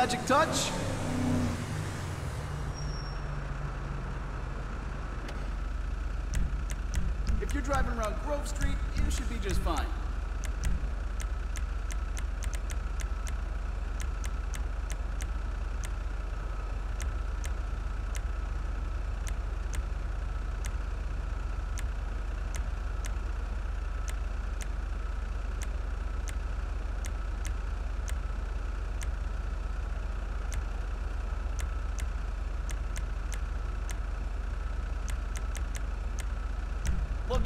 magic touch?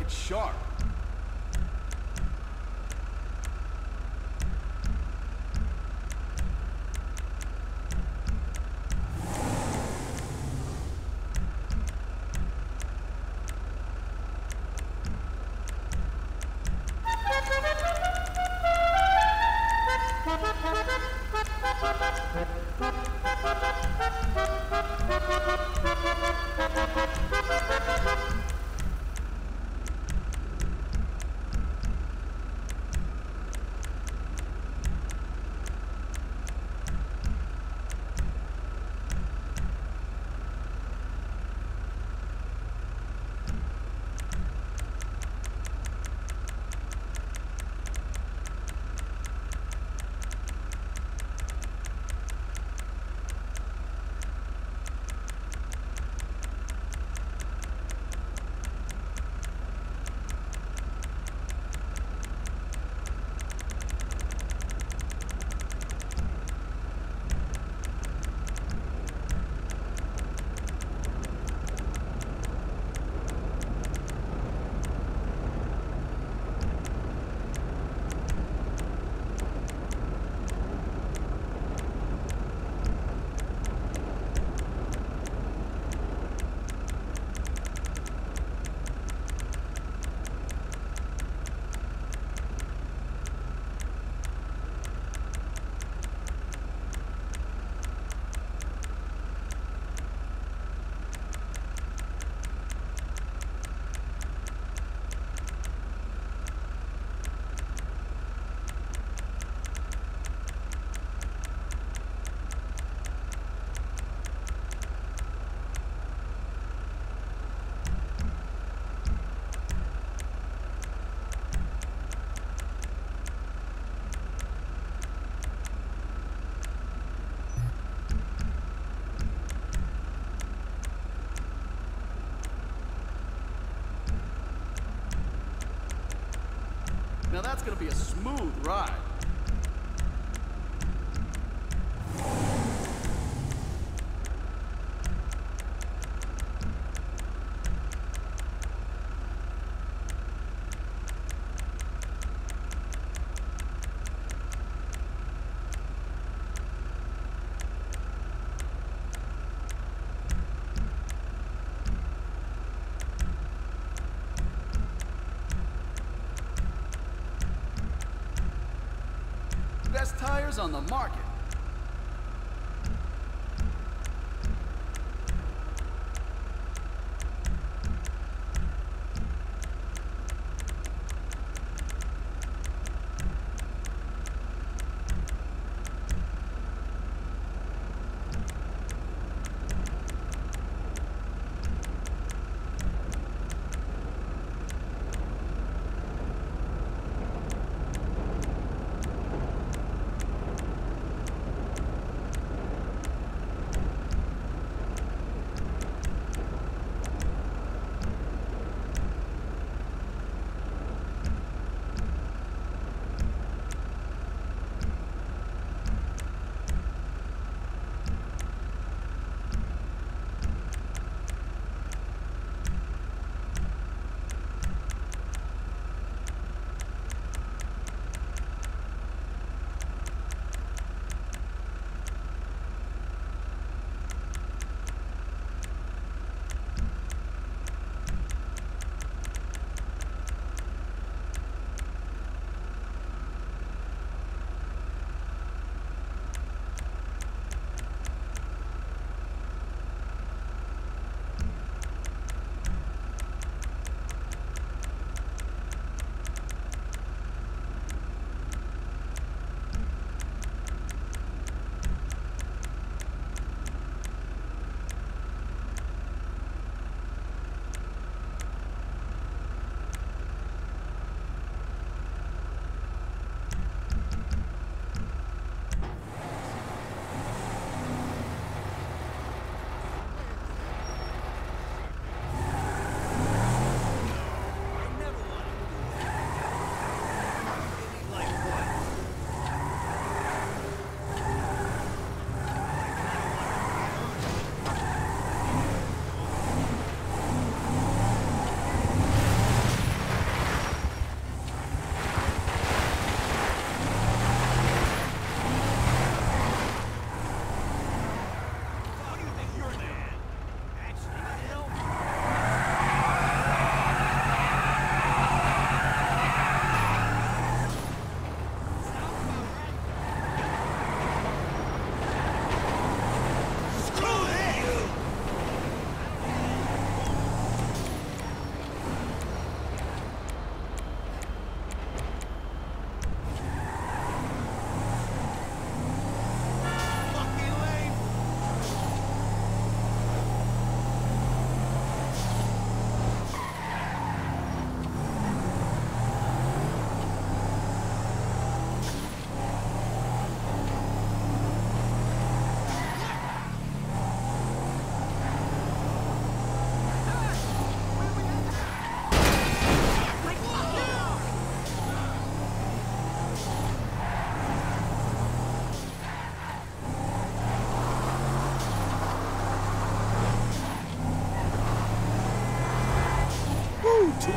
It's sharp. Now that's gonna be a smooth ride. Best tires on the market.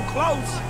Close.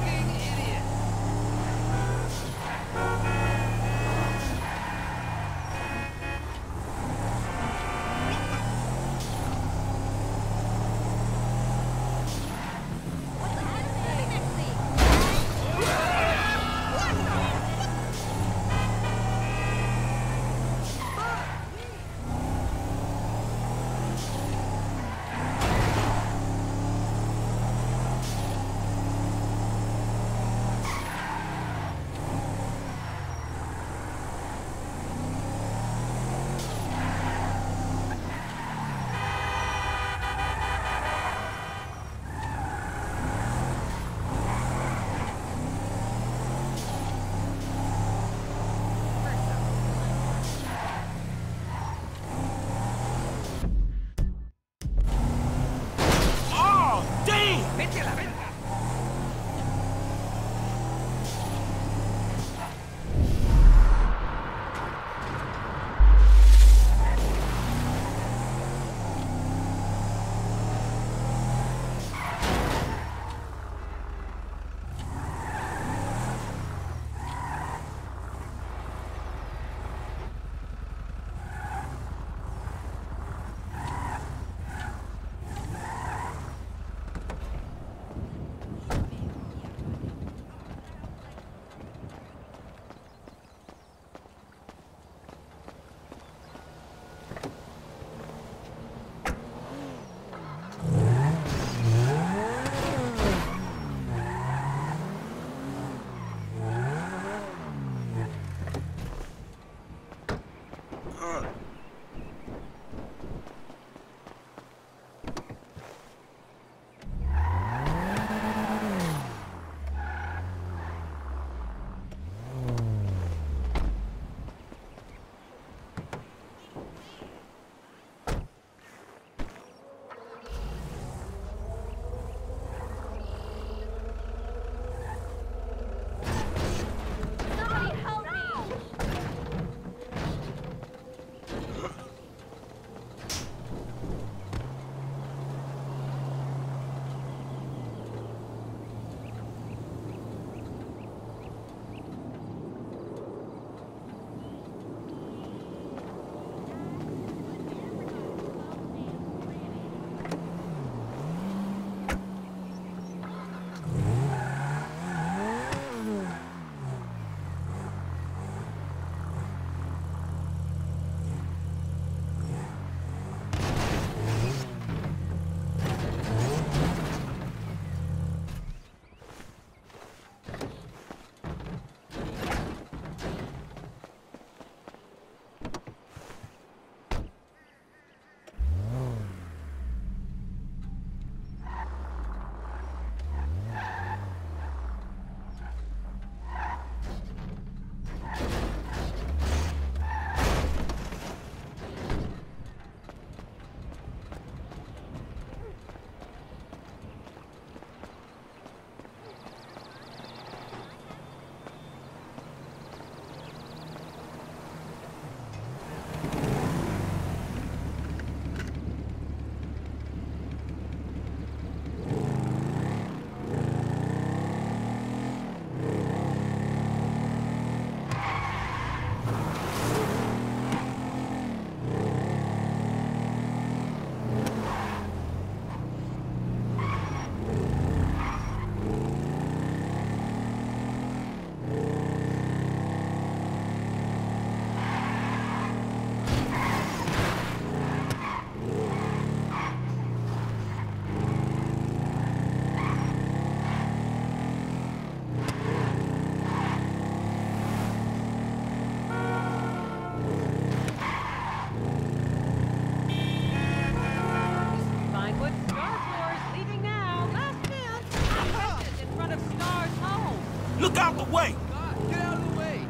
Look out the way! God, get out of the way.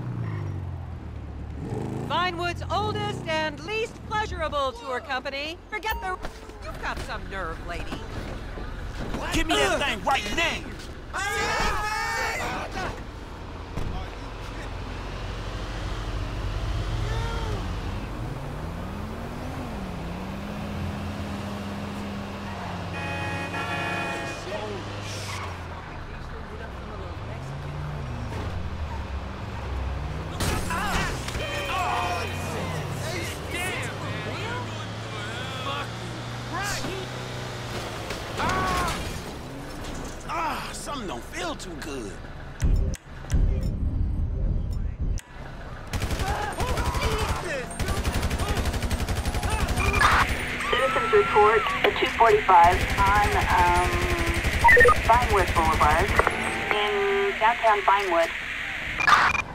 Vinewood's oldest and least pleasurable tour company. Forget the... You've got some nerve, lady. Give me that thing right now! Towards the 245 on um, Vinewood Boulevard in downtown Vinewood.